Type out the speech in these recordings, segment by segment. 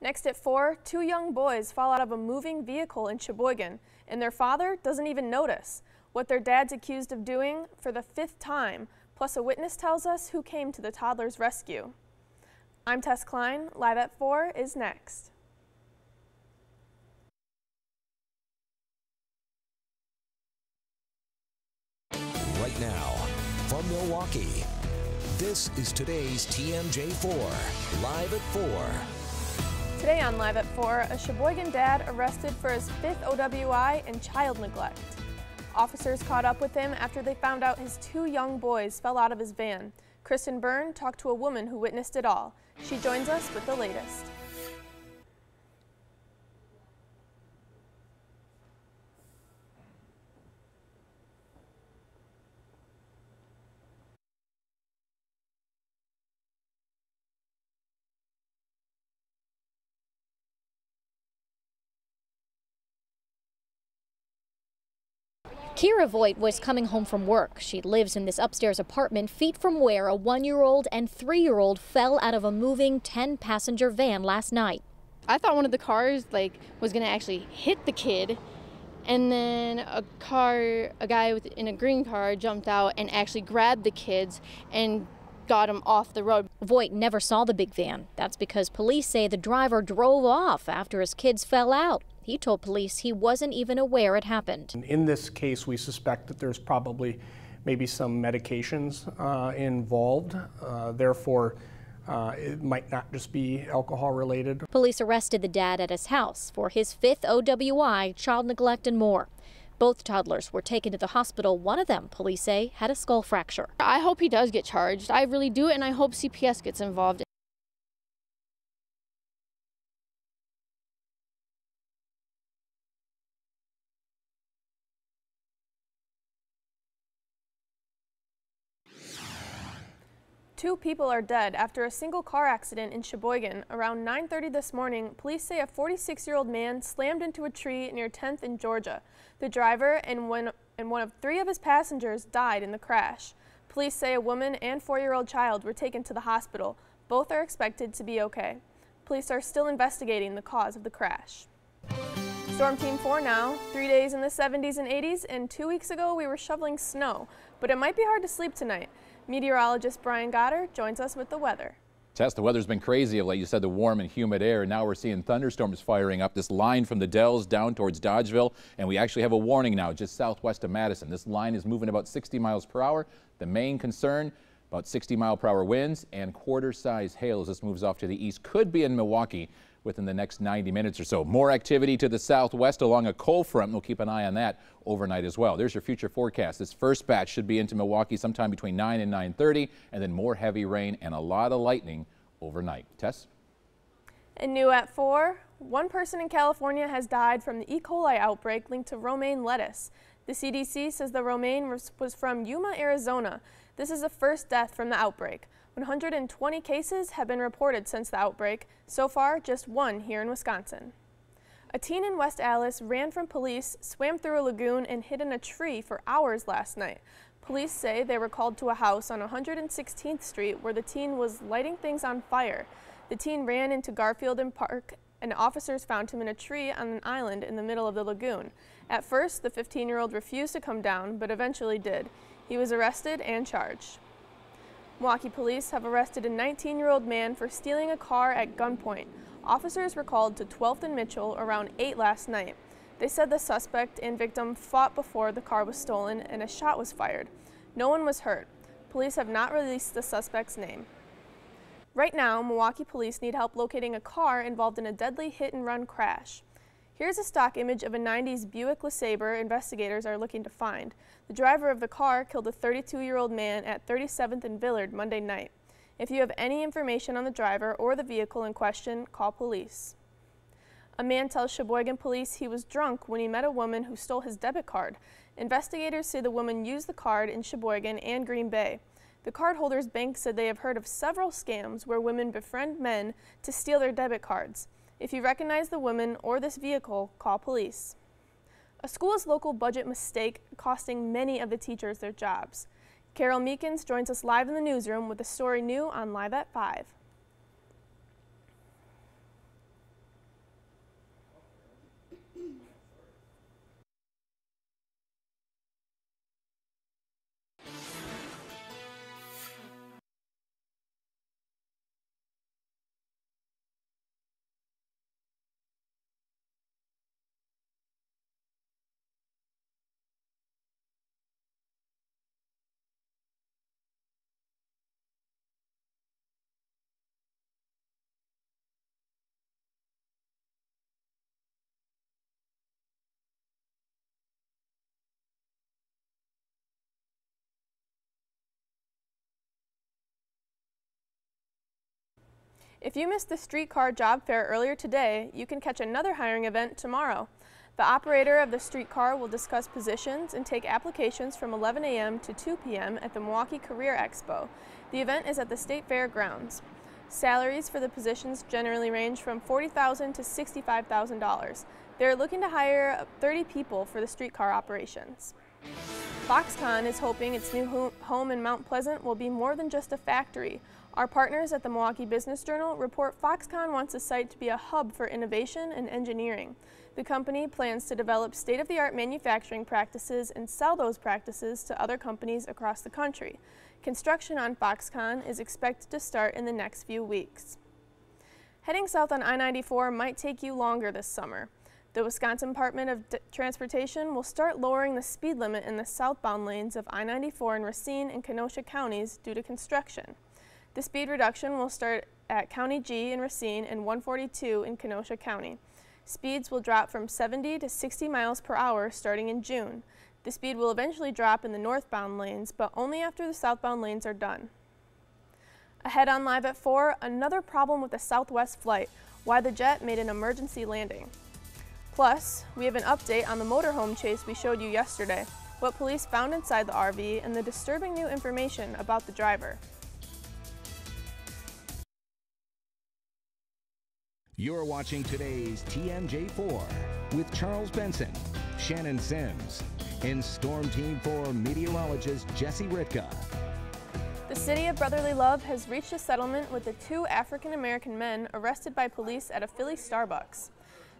Next at 4, two young boys fall out of a moving vehicle in Sheboygan, and their father doesn't even notice. What their dad's accused of doing for the fifth time, plus a witness tells us who came to the toddler's rescue. I'm Tess Klein. Live at 4 is next. Right now, from Milwaukee, this is today's TMJ4, live at 4. Today on Live at 4, a Sheboygan dad arrested for his fifth OWI and child neglect. Officers caught up with him after they found out his two young boys fell out of his van. Kristen Byrne talked to a woman who witnessed it all. She joins us with the latest. Kira Voigt was coming home from work. She lives in this upstairs apartment feet from where a one-year-old and three-year-old fell out of a moving 10-passenger van last night. I thought one of the cars like was going to actually hit the kid and then a car a guy with, in a green car jumped out and actually grabbed the kids and got him off the road. Voigt never saw the big van. That's because police say the driver drove off after his kids fell out. He told police he wasn't even aware it happened. In this case, we suspect that there's probably maybe some medications uh, involved. Uh, therefore, uh, it might not just be alcohol related. Police arrested the dad at his house for his fifth OWI, child neglect, and more. Both toddlers were taken to the hospital. One of them, police say, had a skull fracture. I hope he does get charged. I really do, and I hope CPS gets involved. Two people are dead after a single car accident in Sheboygan. Around 9.30 this morning, police say a 46-year-old man slammed into a tree near 10th in Georgia. The driver and one, and one of three of his passengers died in the crash. Police say a woman and four-year-old child were taken to the hospital. Both are expected to be okay. Police are still investigating the cause of the crash. Storm Team 4 now, three days in the 70s and 80s, and two weeks ago we were shoveling snow, but it might be hard to sleep tonight. Meteorologist Brian Gotter joins us with the weather. Tess, the weather's been crazy of late. You said the warm and humid air. And now we're seeing thunderstorms firing up this line from the Dells down towards Dodgeville. And we actually have a warning now just southwest of Madison. This line is moving about 60 miles per hour. The main concern about 60 mile per hour winds and quarter size hail as this moves off to the east could be in Milwaukee within the next 90 minutes or so. More activity to the southwest along a cold front. We'll keep an eye on that overnight as well. There's your future forecast. This first batch should be into Milwaukee sometime between 9 and 9.30 and then more heavy rain and a lot of lightning overnight. Tess? And new at 4, one person in California has died from the E. coli outbreak linked to romaine lettuce. The CDC says the romaine was from Yuma, Arizona. This is the first death from the outbreak. 120 cases have been reported since the outbreak, so far just one here in Wisconsin. A teen in West Allis ran from police, swam through a lagoon, and hid in a tree for hours last night. Police say they were called to a house on 116th Street where the teen was lighting things on fire. The teen ran into Garfield and Park and officers found him in a tree on an island in the middle of the lagoon. At first, the 15-year-old refused to come down, but eventually did. He was arrested and charged. Milwaukee police have arrested a 19-year-old man for stealing a car at gunpoint. Officers were called to 12th and Mitchell around 8 last night. They said the suspect and victim fought before the car was stolen and a shot was fired. No one was hurt. Police have not released the suspect's name. Right now, Milwaukee police need help locating a car involved in a deadly hit-and-run crash. Here's a stock image of a 90s Buick LeSabre investigators are looking to find. The driver of the car killed a 32-year-old man at 37th and Villard Monday night. If you have any information on the driver or the vehicle in question, call police. A man tells Sheboygan police he was drunk when he met a woman who stole his debit card. Investigators say the woman used the card in Sheboygan and Green Bay. The cardholder's bank said they have heard of several scams where women befriend men to steal their debit cards. If you recognize the woman or this vehicle, call police. A school's local budget mistake costing many of the teachers their jobs. Carole Meekins joins us live in the newsroom with a story new on Live at 5. If you missed the streetcar job fair earlier today, you can catch another hiring event tomorrow. The operator of the streetcar will discuss positions and take applications from 11 a.m. to 2 p.m. at the Milwaukee Career Expo. The event is at the State Fair grounds. Salaries for the positions generally range from 40,000 to $65,000. They're looking to hire 30 people for the streetcar operations. Foxconn is hoping its new home in Mount Pleasant will be more than just a factory. Our partners at the Milwaukee Business Journal report Foxconn wants the site to be a hub for innovation and engineering. The company plans to develop state-of-the-art manufacturing practices and sell those practices to other companies across the country. Construction on Foxconn is expected to start in the next few weeks. Heading south on I-94 might take you longer this summer. The Wisconsin Department of D Transportation will start lowering the speed limit in the southbound lanes of I-94 in Racine and Kenosha counties due to construction. The speed reduction will start at County G in Racine and 142 in Kenosha County. Speeds will drop from 70 to 60 miles per hour starting in June. The speed will eventually drop in the northbound lanes, but only after the southbound lanes are done. Ahead on Live at 4, another problem with the Southwest flight, why the jet made an emergency landing. Plus, we have an update on the motorhome chase we showed you yesterday, what police found inside the RV, and the disturbing new information about the driver. You're watching today's TMJ4 with Charles Benson, Shannon Sims, and Storm Team 4 meteorologist Jesse Ritka. The city of Brotherly Love has reached a settlement with the two African American men arrested by police at a Philly Starbucks.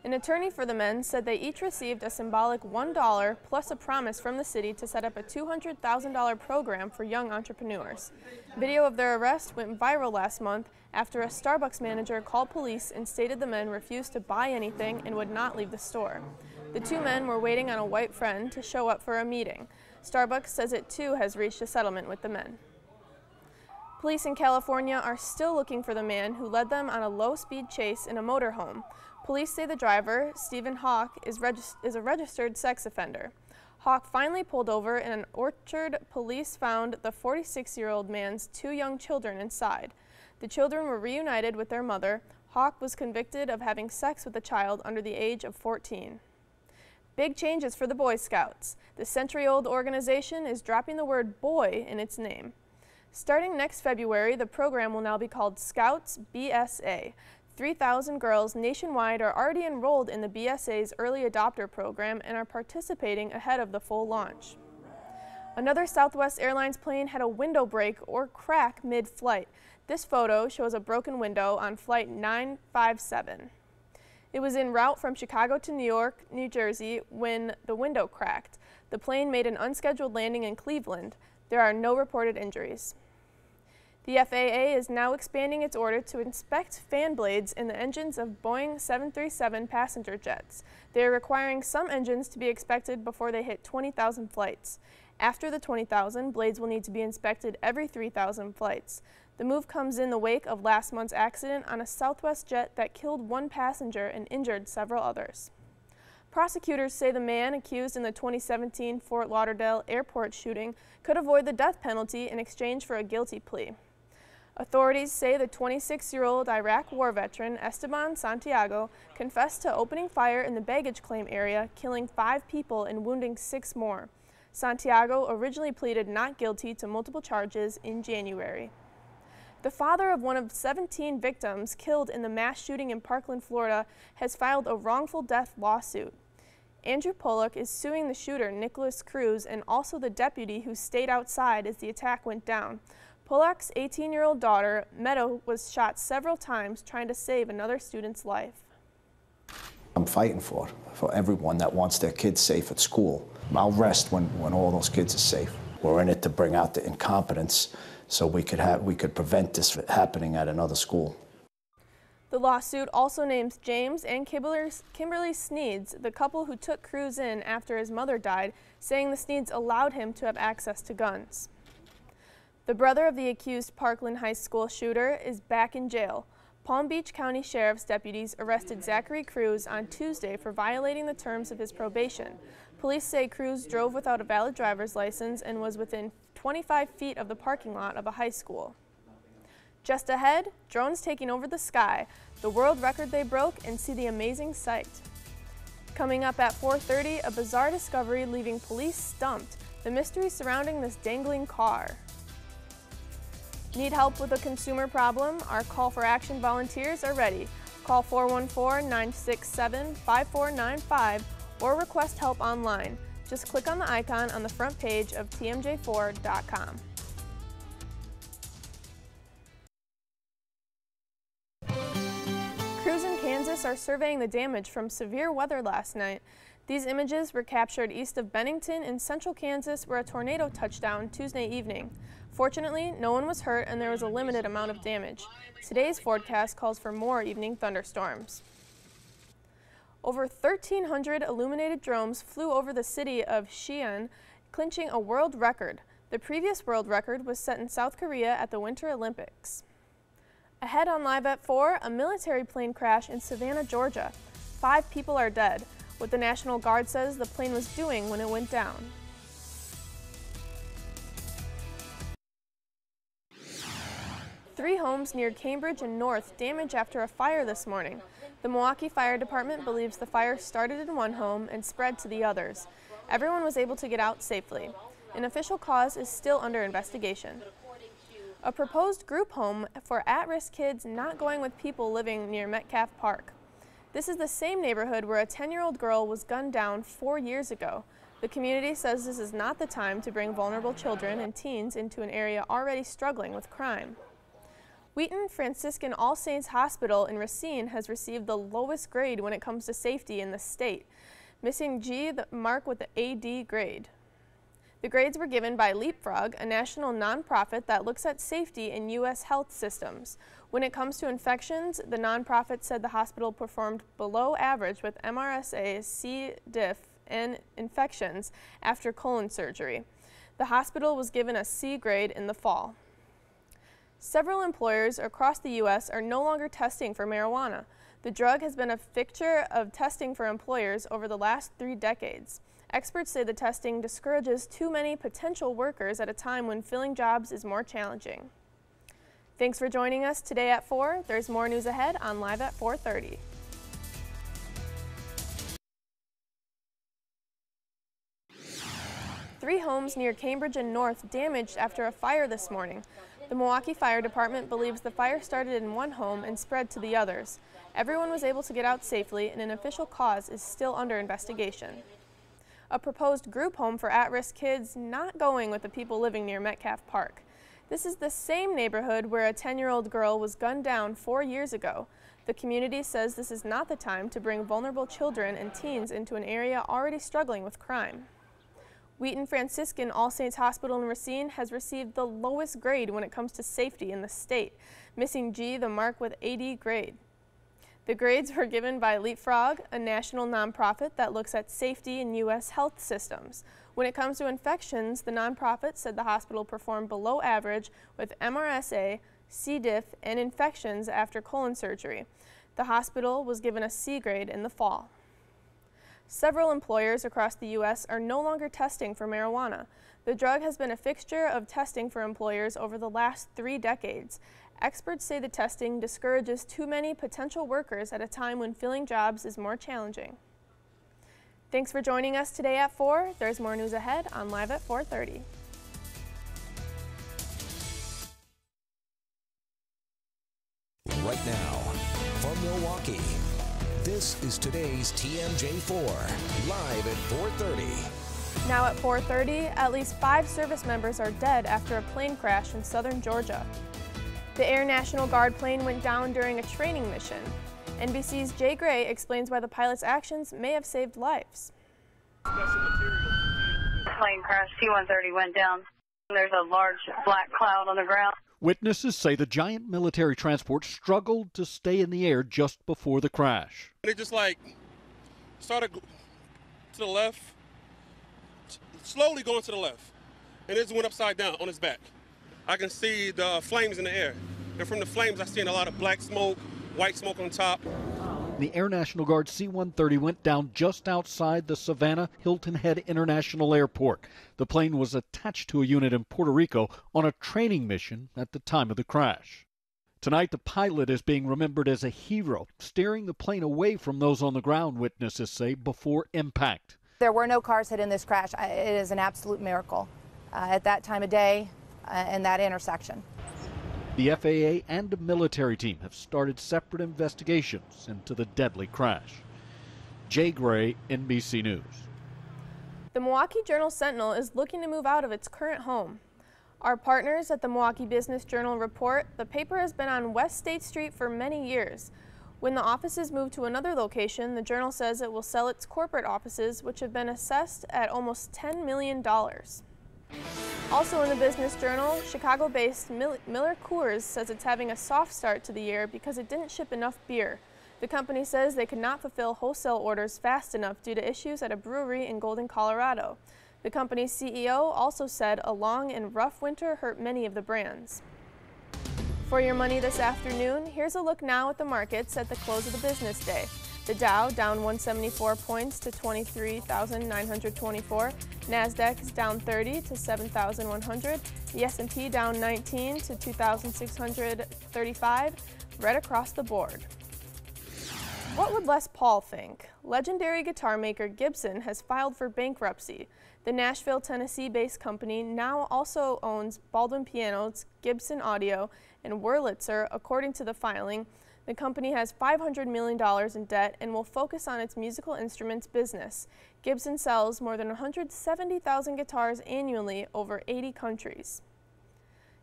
An attorney for the men said they each received a symbolic $1 plus a promise from the city to set up a $200,000 program for young entrepreneurs. Video of their arrest went viral last month after a Starbucks manager called police and stated the men refused to buy anything and would not leave the store. The two men were waiting on a white friend to show up for a meeting. Starbucks says it too has reached a settlement with the men. Police in California are still looking for the man who led them on a low-speed chase in a motorhome. Police say the driver, Stephen Hawk, is, is, a registered sex offender. Hawk finally pulled over and an Orchard police found the 46-year-old man's two young children inside. The children were reunited with their mother. Hawk was convicted of having sex with a child under the age of 14. Big changes for the Boy Scouts. The century-old organization is dropping the word boy in its name. Starting next February, the program will now be called Scouts BSA. 3,000 girls nationwide are already enrolled in the BSA's early adopter program and are participating ahead of the full launch. Another Southwest Airlines plane had a window break or crack mid-flight. This photo shows a broken window on Flight 957. It was en route from Chicago to New York, New Jersey when the window cracked. The plane made an unscheduled landing in Cleveland. There are no reported injuries. The FAA is now expanding its order to inspect fan blades in the engines of Boeing 737 passenger jets. They are requiring some engines to be inspected before they hit 20,000 flights. After the 20,000, blades will need to be inspected every 3,000 flights. The move comes in the wake of last month's accident on a Southwest jet that killed one passenger and injured several others. Prosecutors say the man accused in the 2017 Fort Lauderdale airport shooting could avoid the death penalty in exchange for a guilty plea. Authorities say the 26-year-old Iraq war veteran Esteban Santiago confessed to opening fire in the baggage claim area, killing five people and wounding six more. Santiago originally pleaded not guilty to multiple charges in January. The father of one of 17 victims killed in the mass shooting in Parkland, Florida, has filed a wrongful death lawsuit. Andrew Pollack is suing the shooter, Nikolas Cruz, and also the deputy who stayed outside as the attack went down. Pollack's 18-year-old daughter, Meadow, was shot several times trying to save another student's life. I'm fighting for, for everyone that wants their kids safe at school. I'll rest when, when all those kids are safe. We're in it to bring out the incompetence so we could, have, we could prevent this happening at another school. The lawsuit also names James and Kimberly, Kimberly Sneads, the couple who took Cruz in after his mother died, saying the Sneads allowed him to have access to guns. The brother of the accused Parkland High School shooter is back in jail. Palm Beach County Sheriff's deputies arrested Zachary Cruz on Tuesday for violating the terms of his probation. Police say Cruz drove without a valid driver's license and was within 25 feet of the parking lot of a high school. Just ahead, drones taking over the sky, the world record they broke, and see the amazing sight. Coming up at 4.30, a bizarre discovery leaving police stumped, the mystery surrounding this dangling car. Need help with a consumer problem? Our call for action volunteers are ready. Call 414-967-5495 or request help online. Just click on the icon on the front page of tmj4.com. Crews in Kansas are surveying the damage from severe weather last night. These images were captured east of Bennington in central Kansas where a tornado touched down Tuesday evening. Fortunately, no one was hurt and there was a limited amount of damage. Today's forecast calls for more evening thunderstorms. Over 1,300 illuminated drones flew over the city of Xi'an, clinching a world record. The previous world record was set in South Korea at the Winter Olympics. Ahead on Live at 4, a military plane crash in Savannah, Georgia. Five people are dead. What the National Guard says the plane was doing when it went down. Three homes near Cambridge and North damaged after a fire this morning. The Milwaukee Fire Department believes the fire started in one home and spread to the others. Everyone was able to get out safely. An official cause is still under investigation. A proposed group home for at-risk kids not going with people living near Metcalf Park. This is the same neighborhood where a 10-year-old girl was gunned down four years ago. The community says this is not the time to bring vulnerable children and teens into an area already struggling with crime. Wheaton Franciscan All Saints Hospital in Racine has received the lowest grade when it comes to safety in the state, missing G the mark with the AD grade. The grades were given by Leapfrog, a national nonprofit that looks at safety in U.S. health systems. When it comes to infections, the nonprofit said the hospital performed below average with MRSA, C. diff, and infections after colon surgery. The hospital was given a C grade in the fall. Several employers across the U.S. are no longer testing for marijuana. The drug has been a fixture of testing for employers over the last three decades. Experts say the testing discourages too many potential workers at a time when filling jobs is more challenging. Thanks for joining us today at 4. There's more news ahead on Live at 4.30. Three homes near Cambridge and North damaged after a fire this morning. The Milwaukee Fire Department believes the fire started in one home and spread to the others. Everyone was able to get out safely and an official cause is still under investigation. A proposed group home for at-risk kids not going with the people living near Metcalf Park. This is the same neighborhood where a 10-year-old girl was gunned down four years ago. The community says this is not the time to bring vulnerable children and teens into an area already struggling with crime. Wheaton Franciscan All Saints Hospital in Racine has received the lowest grade when it comes to safety in the state, missing G the mark with AD grade. The grades were given by Leapfrog, a national nonprofit that looks at safety in U.S. health systems. When it comes to infections, the nonprofit said the hospital performed below average with MRSA, C. diff, and infections after colon surgery. The hospital was given a C grade in the fall. Several employers across the U.S. are no longer testing for marijuana. The drug has been a fixture of testing for employers over the last three decades. Experts say the testing discourages too many potential workers at a time when filling jobs is more challenging. Thanks for joining us today at 4. There's more news ahead on Live at 4.30. Right now, from Milwaukee, this is today's TMJ4, live at 4.30. Now at 4.30, at least five service members are dead after a plane crash in southern Georgia. The Air National Guard plane went down during a training mission. NBC's Jay Gray explains why the pilot's actions may have saved lives. Plane crash, C-130 went down. There's a large black cloud on the ground. Witnesses say the giant military transport struggled to stay in the air just before the crash. It just like started to the left, slowly going to the left, and it just went upside down on its back. I can see the flames in the air, and from the flames, I seen a lot of black smoke, white smoke on top. The Air National Guard C 130 went down just outside the Savannah Hilton Head International Airport. The plane was attached to a unit in Puerto Rico on a training mission at the time of the crash. Tonight, the pilot is being remembered as a hero, steering the plane away from those on the ground, witnesses say, before impact. There were no cars hit in this crash. It is an absolute miracle uh, at that time of day uh, and that intersection. The FAA and a military team have started separate investigations into the deadly crash. Jay Gray, NBC News. The Milwaukee Journal Sentinel is looking to move out of its current home. Our partners at the Milwaukee Business Journal report the paper has been on West State Street for many years. When the offices move to another location, the Journal says it will sell its corporate offices, which have been assessed at almost $10 million. Also in the Business Journal, Chicago-based Miller Coors says it's having a soft start to the year because it didn't ship enough beer. The company says they could not fulfill wholesale orders fast enough due to issues at a brewery in Golden, Colorado. The company's CEO also said a long and rough winter hurt many of the brands. For your money this afternoon, here's a look now at the markets at the close of the business day. The Dow down 174 points to 23,924. Nasdaq is down 30 to 7,100. The S&P down 19 to 2,635. Red across the board. What would Les Paul think? Legendary guitar maker Gibson has filed for bankruptcy. The Nashville, Tennessee-based company now also owns Baldwin Pianos, Gibson Audio, and Wurlitzer, according to the filing. The company has $500 million in debt and will focus on its musical instruments business. Gibson sells more than 170,000 guitars annually over 80 countries.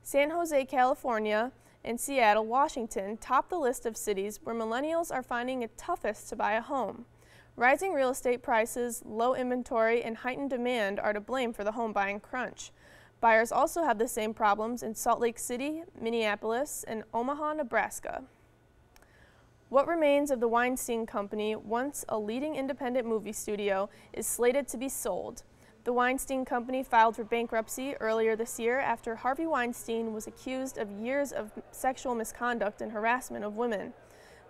San Jose, California, and Seattle, Washington top the list of cities where millennials are finding it toughest to buy a home. Rising real estate prices, low inventory, and heightened demand are to blame for the home buying crunch. Buyers also have the same problems in Salt Lake City, Minneapolis, and Omaha, Nebraska. What remains of the Weinstein Company, once a leading independent movie studio, is slated to be sold. The Weinstein Company filed for bankruptcy earlier this year after Harvey Weinstein was accused of years of sexual misconduct and harassment of women.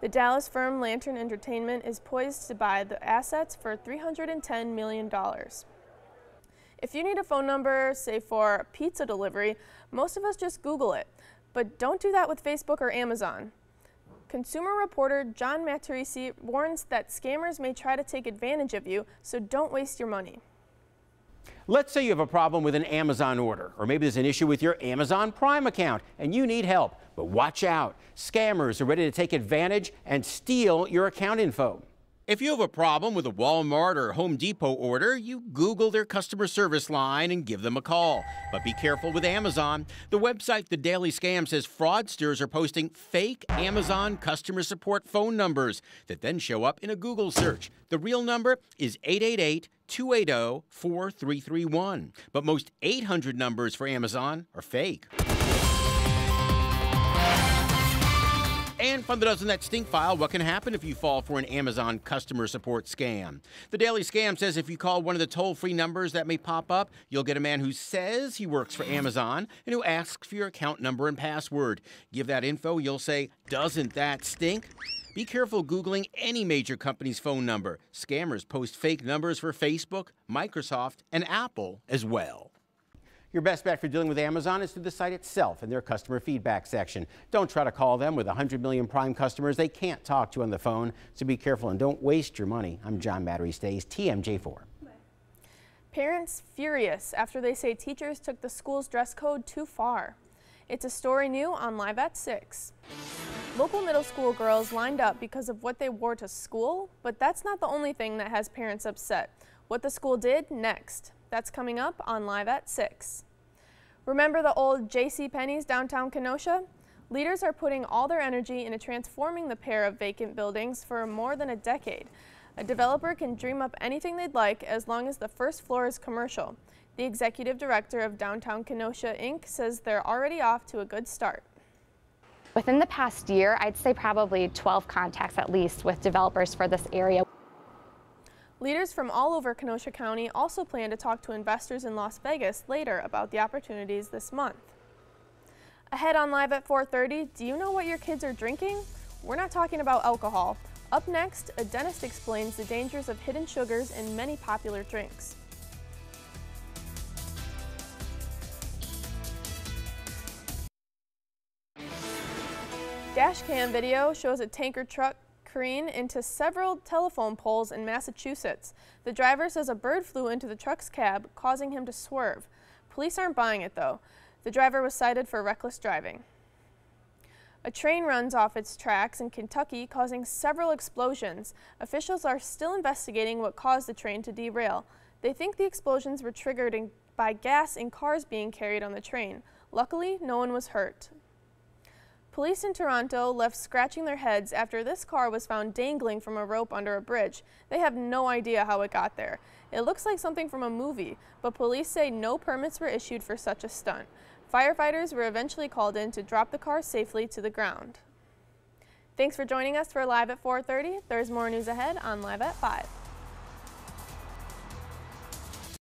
The Dallas firm Lantern Entertainment is poised to buy the assets for $310 million. If you need a phone number, say for pizza delivery, most of us just Google it. But don't do that with Facebook or Amazon. Consumer reporter John Matarese warns that scammers may try to take advantage of you, so don't waste your money. Let's say you have a problem with an Amazon order, or maybe there's an issue with your Amazon Prime account and you need help. But watch out, scammers are ready to take advantage and steal your account info. If you have a problem with a Walmart or Home Depot order, you Google their customer service line and give them a call. But be careful with Amazon. The website The Daily Scam says fraudsters are posting fake Amazon customer support phone numbers that then show up in a Google search. The real number is 888 280 4331. But most 800 numbers for Amazon are fake. And from the Doesn't That Stink file, what can happen if you fall for an Amazon customer support scam? The Daily Scam says if you call one of the toll free numbers that may pop up, you'll get a man who says he works for Amazon and who asks for your account number and password. Give that info, you'll say, Doesn't that stink? Be careful Googling any major company's phone number. Scammers post fake numbers for Facebook, Microsoft, and Apple as well. Your best bet for dealing with Amazon is through the site itself and their customer feedback section. Don't try to call them with 100 million Prime customers. They can't talk to on the phone, so be careful and don't waste your money. I'm John Matarese, TMJ4. Parents furious after they say teachers took the school's dress code too far. It's a story new on Live at 6. Local middle school girls lined up because of what they wore to school, but that's not the only thing that has parents upset. What the school did next. That's coming up on Live at 6. Remember the old J.C. Penney's downtown Kenosha? Leaders are putting all their energy into transforming the pair of vacant buildings for more than a decade. A developer can dream up anything they'd like as long as the first floor is commercial. The executive director of Downtown Kenosha Inc. says they're already off to a good start. Within the past year, I'd say probably 12 contacts at least with developers for this area. Leaders from all over Kenosha County also plan to talk to investors in Las Vegas later about the opportunities this month. Ahead on Live at 4.30, do you know what your kids are drinking? We're not talking about alcohol. Up next, a dentist explains the dangers of hidden sugars in many popular drinks. Dashcam video shows a tanker truck careen into several telephone poles in Massachusetts. The driver says a bird flew into the truck's cab, causing him to swerve. Police aren't buying it though. The driver was cited for reckless driving. A train runs off its tracks in Kentucky, causing several explosions. Officials are still investigating what caused the train to derail. They think the explosions were triggered by gas in cars being carried on the train. Luckily, no one was hurt. Police in Toronto left scratching their heads after this car was found dangling from a rope under a bridge. They have no idea how it got there. It looks like something from a movie, but police say no permits were issued for such a stunt. Firefighters were eventually called in to drop the car safely to the ground. Thanks for joining us for Live at 4.30. There's more news ahead on Live at 5.